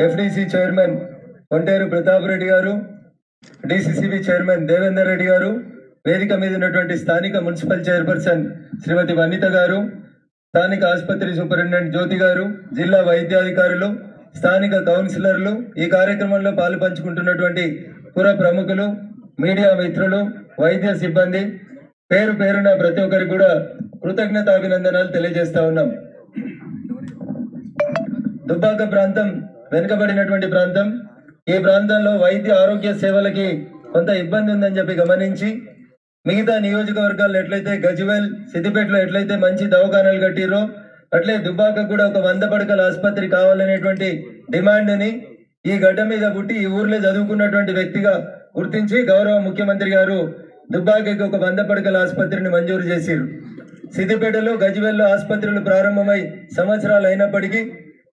FDC chairman Onteru Pratap Reddy గారు DCCB chairman Devender Reddy గారు వేదిక మీద ఉన్నటువంటి స్థానిక మున్సిపల్ చైర్పర్సన్ శ్రీమతి వనిత గారు స్థానిక ఆసుపత్రి సూపరింటెండెంట్ జ్యోతి గారు జిల్లా వైద్యాధికారులు స్థానిక కౌన్సిలర్లు ఈ కార్యక్రమంలో పాలు పంచుకుంటున్నటువంటి పుర ప్రముఖులు మీడియా మిత్రులు వైద్య సిబ్బంది పేరు పేరున ప్రతి ఒక్కరికి కూడా కృతజ్ఞతాభినందనాలు తెలియజేస్తా ఉన్నాం. దుబ్బాక ప్రాంతం వెనుకబడినటువంటి ప్రాంతం. ఈ ప్రాంతంలో వైద్య ఆరోగ్య సేవలకి కొంత ఇబ్బంది ఉందని చెప్పి గమనించి మిగతా నియోజకవర్గాల్లో ఎట్లయితే గజ్వేల్ సిద్దిపేటలో ఎట్లయితే మంచి దవాఖానాలు కట్టిరో అట్లే దుబ్బాక కూడా ఒక వంద పడకల ఆసుపత్రి కావాలనేటువంటి డిమాండ్ని ఈ గడ్డ మీద పుట్టి ఈ ఊర్లో చదువుకున్నటువంటి వ్యక్తిగా గుర్తించి గౌరవ ముఖ్యమంత్రి గారు దుబ్బాకకి ఒక వంద పడకల ఆసుపత్రిని మంజూరు చేశారు సిద్దిపేటలో గజ్వేల్లో ఆసుపత్రులు ప్రారంభమై సంవత్సరాలు అయినప్పటికీ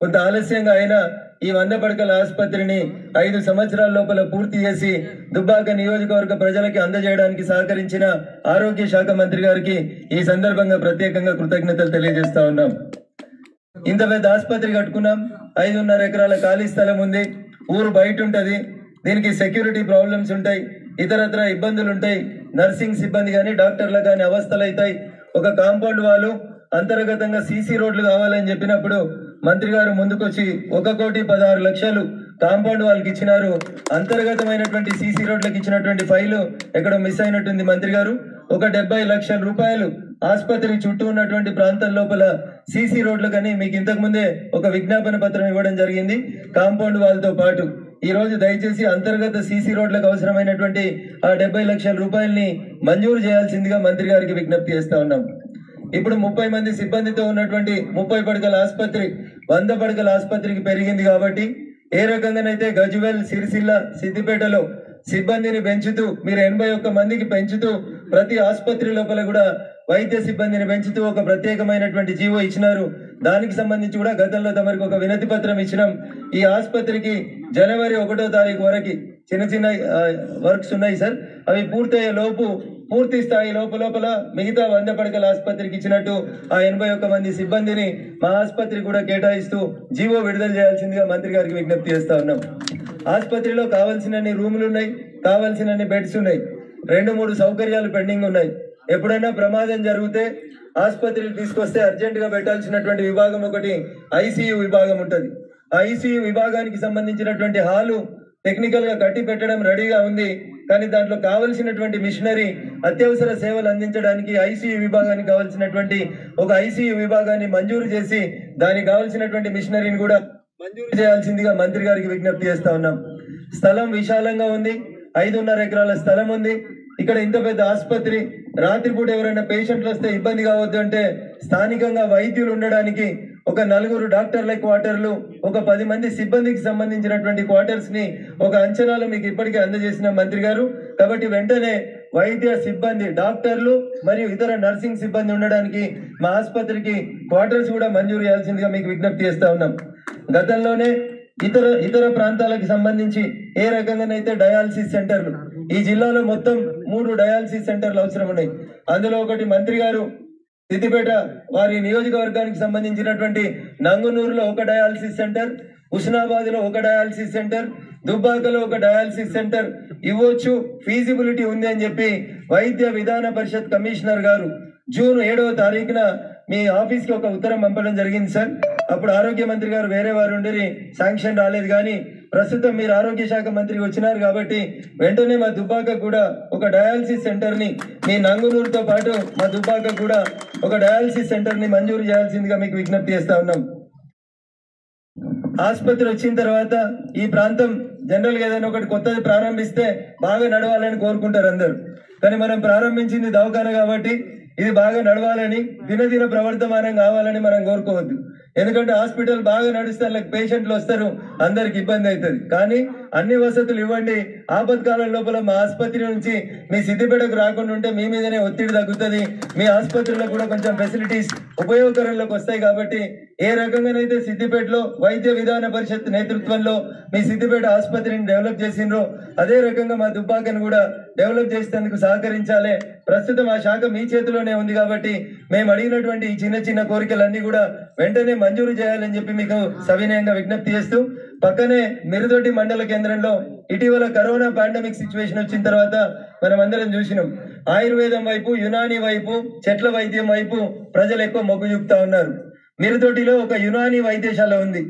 కొంత ఆలస్యంగా అయినా ఈ వంద పడకల ఆసుపత్రిని ఐదు సంవత్సరాల లోపల పూర్తి చేసి దుబ్బాక నియోజకవర్గ ప్రజలకి అందజేయడానికి సహకరించిన ఆరోగ్య శాఖ మంత్రి గారికి ఈ సందర్భంగా ప్రత్యేకంగా కృతజ్ఞతలు తెలియజేస్తా ఉన్నాం. ఇంత పెద్ద ఆసుపత్రి కట్టుకున్నాం. ఐదున్నర ఎకరాల ఖాళీ స్థలం ఉంది. ఊరు బయట ఉంటుంది. దీనికి సెక్యూరిటీ ప్రాబ్లమ్స్ ఉంటాయి. ఇతరత్ర ఇబ్బందులు ఉంటాయి నర్సింగ్ సిబ్బంది కానీ డాక్టర్లు కానీ అవస్థలు అవుతాయి ఒక కాంపౌండ్ వాళ్ళు అంతర్గతంగా సీసీ రోడ్లు కావాలని చెప్పినప్పుడు మంత్రి గారు ముందుకొచ్చి ఒక కోటి పదహారు లక్షలు కాంపౌండ్ వాళ్ళకి ఇచ్చినారు. అంతర్గతమైనటువంటి సీసీ రోడ్లకు ఇచ్చినటువంటి ఫైలు ఎక్కడో మిస్ అయినట్టుంది మంత్రి గారు? ఒక డెబ్బై లక్షల రూపాయలు ఆసుపత్రి చుట్టూ ఉన్నటువంటి ప్రాంతం లోపల సీసీ రోడ్లకని మీకు ఇంతకు ముందే ఒక విజ్ఞాపన పత్రం ఇవ్వడం జరిగింది. కాంపౌండ్ వాళ్ళతో పాటు ఈ రోజు దయచేసి అంతర్గత సీసీ రోడ్లకు అవసరమైనటువంటి ఆ డెబ్బై లక్షల రూపాయల్ని మంజూరు చేయాల్సిందిగా మంత్రి గారికి విజ్ఞప్తి చేస్తా ఉన్నాం. ఇప్పుడు ముప్పై మంది సిబ్బందితో ఉన్నటువంటి ముప్పై పడకల ఆసుపత్రి వంద పడకల ఆసుపత్రికి పెరిగింది కాబట్టి ఏ రకంగానైతే గజ్వెల్ సిరిసిల్ల సిద్దిపేటలో సిబ్బందిని పెంచుతూ మీరు ఎనభై ఒక్క మందికి పెంచుతూ ప్రతి ఆసుపత్రి లోపల కూడా వైద్య సిబ్బందిని పెంచుతూ ఒక ప్రత్యేకమైనటువంటి జీవో ఇచ్చినారు. దానికి సంబంధించి కూడా గతంలో తమరికి ఒక వినతి పత్రం ఇచ్చినాం. ఈ ఆసుపత్రికి జనవరి ఒకటో తారీఖు వరకు చిన్న చిన్న వర్క్స్ ఉన్నాయి సార్. అవి పూర్తయ్యే లోపు పూర్తి స్థాయి లోపలోపల మిగతా వంద పడకల ఆసుపత్రికి ఇచ్చినట్టు ఆ ఎనభై ఒక్క మంది సిబ్బందిని మా ఆసుపత్రి కూడా కేటాయిస్తూ జీవో విడుదల చేయాల్సిందిగా మంత్రి గారికి విజ్ఞప్తి చేస్తా ఉన్నాం. ఆసుపత్రిలో కావాల్సినన్ని రూములు ఉన్నాయి కావాల్సినన్ని బెడ్స్ ఉన్నాయి. రెండు మూడు సౌకర్యాలు పెండింగ్ ఉన్నాయి. ఎప్పుడైనా ప్రమాదం జరిగితే ఆసుపత్రికి తీసుకొస్తే అర్జెంటుగా పెట్టాల్సినటువంటి విభాగం ఒకటి ఐసీయూ విభాగం ఉంటుంది. ఐసీయూ విభాగానికి సంబంధించినటువంటి హాలు టెక్నికల్గా కట్టి పెట్టడం రెడీగా ఉంది. కానీ దాంట్లో కావలసినటువంటి మిషనరీ అత్యవసర సేవలు అందించడానికి ఐసీయూ విభాగానికి కావలసినటువంటి ఒక ఐసీయూ విభాగాన్ని మంజూరు చేసి దానికి కావలసినటువంటి మిషనరీని కూడా మంజూరు చేయాల్సిందిగా మంత్రి గారికి విజ్ఞప్తి చేస్తా ఉన్నాం. స్థలం విశాలంగా ఉంది. ఐదున్నర ఎకరాల స్థలం ఉంది. ఇక్కడ ఇంత పెద్ద ఆసుపత్రి రాత్రిపూట ఎవరైనా పేషెంట్లు వస్తే ఇబ్బంది కావద్దు అంటే స్థానికంగా వైద్యులు ఉండడానికి ఒక నలుగురు డాక్టర్ల క్వార్టర్లు ఒక పది మంది సిబ్బందికి సంబంధించినటువంటి క్వార్టర్స్ని ఒక అంచనాలు మీకు ఇప్పటికే అందజేసిన మంత్రి గారు. కాబట్టి వెంటనే వైద్య సిబ్బంది డాక్టర్లు మరియు ఇతర నర్సింగ్ సిబ్బంది ఉండడానికి మా ఆసుపత్రికి క్వార్టర్స్ కూడా మంజూరు చేయాల్సిందిగా మీకు విజ్ఞప్తి చేస్తా ఉన్నాం. గతంలోనే ఇతర ఇతర ప్రాంతాలకు సంబంధించి ఏ రకంగానైతే డయాలసిస్ సెంటర్లు ఈ జిల్లాలో మొత్తం మూడు డయాలసిస్ సెంటర్లు అవసరం ఉన్నాయి అందులో ఒకటి మంత్రి గారు సిద్దిపేట వారి నియోజకవర్గానికి సంబంధించినటువంటి నంగునూరులో ఒక డయాలసిస్ సెంటర్ హుస్నాబాద్లో ఒక డయాలసిస్ సెంటర్ దుబ్బాకలో ఒక డయాలసిస్ సెంటర్. ఇవ్వచ్చు ఫీజిబిలిటీ ఉంది అని చెప్పి వైద్య విధాన పరిషత్ కమిషనర్ గారు జూన్ ఏడవ తారీఖున మీ ఆఫీస్కి ఒక ఉత్తరం పంపడం జరిగింది సార్. అప్పుడు ఆరోగ్య మంత్రి గారు వేరే వారు ఉండేది శాంక్షన్ రాలేదు. కానీ ప్రస్తుతం మీరు ఆరోగ్య శాఖ మంత్రికి వచ్చినారు కాబట్టి వెంటనే మా దుబ్బాక కూడా ఒక డయాలసిస్ సెంటర్ని మీ నంగునూరుతో పాటు మా దుబ్బాక కూడా ఒక డయాలసిస్ సెంటర్ని మంజూరు చేయాల్సిందిగా మీకు విజ్ఞప్తి చేస్తా ఉన్నాం. ఆసుపత్రి వచ్చిన తర్వాత ఈ ప్రాంతం జనరల్గా ఏదైనా ఒకటి కొత్తది ప్రారంభిస్తే బాగా నడవాలని కోరుకుంటారు అందరు. కానీ మనం ప్రారంభించింది దవాఖాన కాబట్టి ఇది బాగా నడవాలని దినదిన ప్రవర్తమానం కావాలని మనం కోరుకోవద్దు. ఎందుకంటే హాస్పిటల్ బాగా నడిస్తే వాళ్ళకి పేషెంట్లు వస్తారు అందరికి ఇబ్బంది అవుతుంది. కానీ అన్ని వసతులు ఇవ్వండి. ఆపత్కాలం లోపల మా ఆసుపత్రి నుంచి మీ సిద్దిపేటకు రాకుండా ఉంటే మీ మీదనే ఒత్తిడి తగ్గుతుంది. మీ ఆసుపత్రిలో కూడా కొంచెం ఫెసిలిటీస్ ఉపయోగకరంలోకి వస్తాయి కాబట్టి ఏ రకంగానైతే సిద్దిపేటలో వైద్య విధాన పరిషత్ నేతృత్వంలో మీ సిద్దిపేట ఆసుపత్రిని డెవలప్ చేసిండ్రో అదే రకంగా మా దుబ్బాకను కూడా డెవలప్ చేసేందుకు సహకరించాలి. ప్రస్తుతం ఆ శాఖ మీ చేతిలోనే ఉంది కాబట్టి మేము అడిగినటువంటి ఈ చిన్న చిన్న కోరికలన్నీ కూడా వెంటనే మంజూరు చేయాలని చెప్పి మీకు సవినయంగా విజ్ఞప్తి చేస్తూ పక్కనే మిరుదొడ్డి మండల కేంద్రంలో ఇటీవల కరోనా పాండమిక్ సిచ్యువేషన్ వచ్చిన తర్వాత మనం అందరం చూసినాం. ఆయుర్వేదం వైపు యునాని వైపు చెట్ల వైద్యం వైపు ప్రజలు ఎక్కువ మొగ్గు చూపుతా ఉన్నారు. మిరుదొడ్డిలో ఒక యునాని వైద్యశాల ఉంది.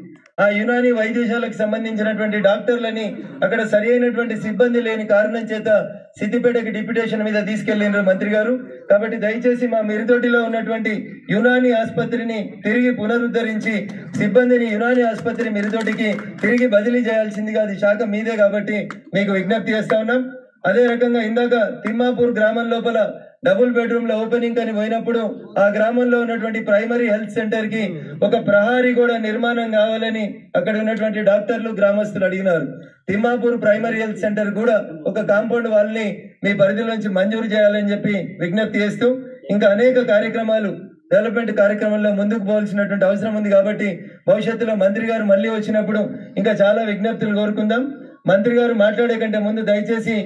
ఆ యునాని వైద్యశాలకు సంబంధించినటువంటి డాక్టర్లని అక్కడ సరి అయినటువంటి సిబ్బంది లేని కారణం చేత సిద్దిపేటకి డిప్యుటేషన్ మీద తీసుకెళ్ళినారు మంత్రి గారు. కాబట్టి దయచేసి మా మిరుదొడ్డిలో ఉన్నటువంటి యునాని ఆసుపత్రిని తిరిగి పునరుద్ధరించి సిబ్బందిని యునాని ఆసుపత్రి మిరుదొడ్డికి తిరిగి బదిలీ చేయాల్సిందిగా అది శాఖ మీదే కాబట్టి మీకు విజ్ఞప్తి చేస్తా ఉన్నాం. అదే రకంగా ఇందాక తిమ్మాపూర్ గ్రామం లోపల డబుల్ బెడ్రూమ్ల ఓపెనింగ్ అని పోయినప్పుడు ఆ గ్రామంలో ఉన్నటువంటి ప్రైమరీ హెల్త్ సెంటర్కి ఒక ప్రహారీ కూడా నిర్మాణం కావాలని అక్కడ ఉన్నటువంటి డాక్టర్లు గ్రామస్తులు అడిగినారు. తిమ్మాపూర్ ప్రైమరీ హెల్త్ సెంటర్ కూడా ఒక కాంపౌండ్ వాళ్ళని మీ పరిధిలోంచి మంజూరు చేయాలని చెప్పి విజ్ఞప్తి చేస్తూ ఇంకా అనేక కార్యక్రమాలు డెవలప్మెంట్ కార్యక్రమంలో ముందుకు పోవాల్సినటువంటి అవసరం ఉంది కాబట్టి భవిష్యత్తులో మంత్రి గారు మళ్ళీ వచ్చినప్పుడు ఇంకా చాలా విజ్ఞప్తులు కోరుకుందాం. మంత్రి గారు మాట్లాడే కంటే ముందు దయచేసి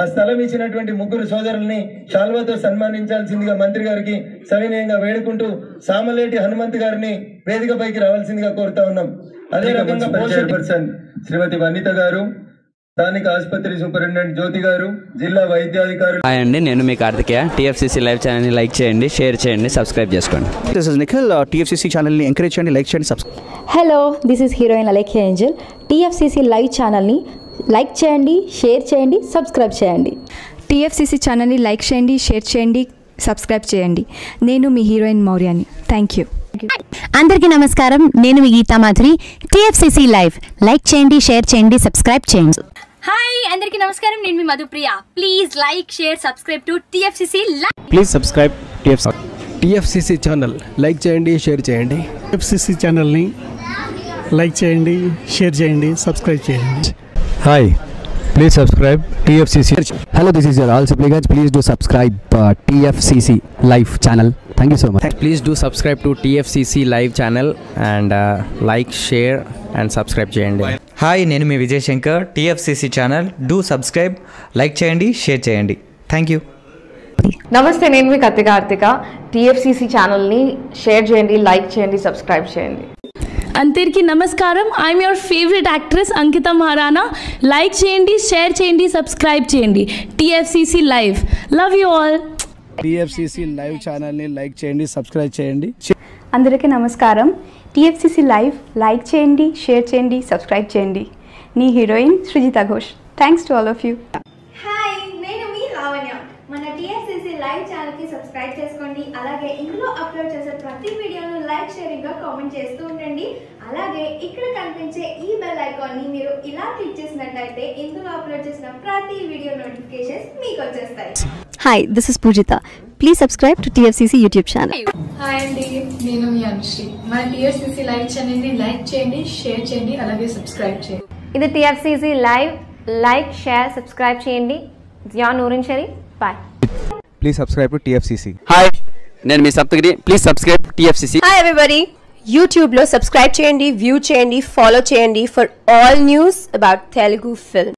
ఆ స్థలం ఇచ్చినటువంటి ముగ్గురు సోదరుల్ని శాల్వాతో సన్మానించాల్సిందిగా మంత్రి గారికి సవినయంగా వేడుకుంటూ సామలేటి హనుమంత్ గారిని వేదికపైకి రావాల్సిందిగా కోరుతా ఉన్నాం. అదే రకంగా చైర్పర్సన్ శ్రీమతి వనిత గారు స్థానిక ఆసుపత్రి సూపరింటెండెంట్ జ్యోతి గారు జిల్లా వైద్యాధికారులు. హాయ్ అండి నేను మీ కార్తికేయ. టీఎఫ్సీసీ లైవ్ ఛానల్ని లైక్ చేయండి షేర్ చేయండి సబ్స్క్రైబ్ చేసుకోండి. దిస్ ఇస్ నిఖిల్ టీఎఫ్సీసీ ఛానల్ని ఎంకరేజ్ చేయండి లైక్ చేయండి subscribe hello this is heroine Alekhya Angel TFCC live ఛానల్ని లైక్ చేయండి షేర్ చేయండి సబ్స్క్రైబ్ చేయండి. టీఎఫ్సీసీ ఛానల్ని లైక్ చేయండి షేర్ చేయండి సబ్స్క్రైబ్ చేయండి. నేను మీ హీరోయిన్ మౌర్యాని. థ్యాంక్ యూ అందరికీ నమస్కారం. నేను మీ Geetha Madhuri. TFCC live. Like చేయండి షేర్ చేయండి సబ్స్క్రైబ్ చేయండి. హాయ్ అందరికీ నమస్కారం. నేను మీ Madhupriya. Please like share subscribe to TFCC please subscribe TFC TFCC channel like చేయండి షేర్ చేయండి. ఎఫ్సిసి ఛానల్ని లైక్ చేయండి షేర్ చేయండి సబ్స్క్రైబ్ చేయండి. Hi please subscribe TFCC hello this is your all Sipligunj please do subscribe TFCC live channel thank you so much please do subscribe to TFCC live channel and like share and subscribe చేయండి. Hi నేను మీ Vijay Shankar TFCC channel do subscribe like చేయండి share చేయండి. Thank you నమస్తే నేను మీ Kathi Karthika TFCC ఛానల్ని share చేయండి like చేయండి సబ్స్క్రైబ్ చేయండి. అందరికీ నమస్కారం. I'm your favourite actress Ankita Maharana like చేయండి షేర్ చేయండి సబ్స్క్రైబ్ చేయండి. TFCC live love you all TFCC live ఛానల్ని లైక్ చేయండి సబ్స్క్రైబ్ చేయండి. అందరికీ నమస్కారం. టీఎఫ్సీసీ లైవ్ లైక్ చేయండి షేర్ చేయండి సబ్స్క్రైబ్ చేయండి. నీ heroine Srujitha Ghosh. Thanks to all of you hi నేను మీ లావణ్య మన టిఎఫ్సిసి లైవ్ ఛానల్కి సబ్స్క్రైబ్ చేసుకోండి అలాగే ఇందులో అప్లోడ్ చేసే ప్రతి వీడియోను లైక్ షేరింగ్గా కామెంట్ చేస్తూ ఉండండి. అలాగే ఇక్కడ కనిపించే ఈ బెల్ ఐకాన్ని మీరు ఇలా క్లిక్ చేసినట్లయితే ఇందులో అప్లోడ్ చేసిన ప్రతి వీడియో నోటిఫికేషన్స్ మీకు వచ్చేస్తాయి. Hi this is Poojitha please subscribe to TFCC YouTube channel hi అండి. నేను మీ అనుశ్రీ. మన టిఎఫ్సిసి లైవ్ ఛానల్ని లైక్ చేయండి షేర్ చేయండి అలాగే సబ్స్క్రైబ్ చేయండి. ఇది TFCC live like share subscribe చేయండి. Jiya Noorin Shari bye please subscribe to TFCC hi నేను మీ Saptagiri. Please subscribe TFCC hi everybody యూట్యూబ్లో సబ్స్క్రైబ్ చేయండి వ్యూ చేయండి ఫాలో చేయండి for all news about Telugu film